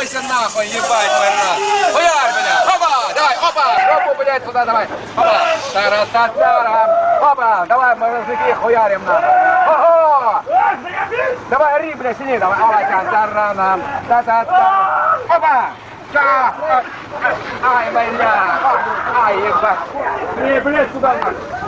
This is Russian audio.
Закройся нахуй, ебать, блядь. Хуярь, блядь. Опа, давай, опа, руку, блядь, туда, давай. Опа, тара та тара Опа, давай, мы языки хуярим нахуй. Ого! Давай, ори, блядь, сиди, давай. Опа, та тара нам та та та Опа! Ка! Ай, блядь. Ай, ебать. Не, блядь, сюда нахуй.